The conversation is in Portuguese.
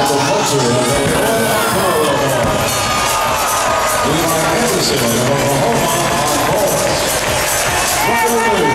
Michael Fulcher of Oklahoma.